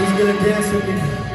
He's gonna dance with me.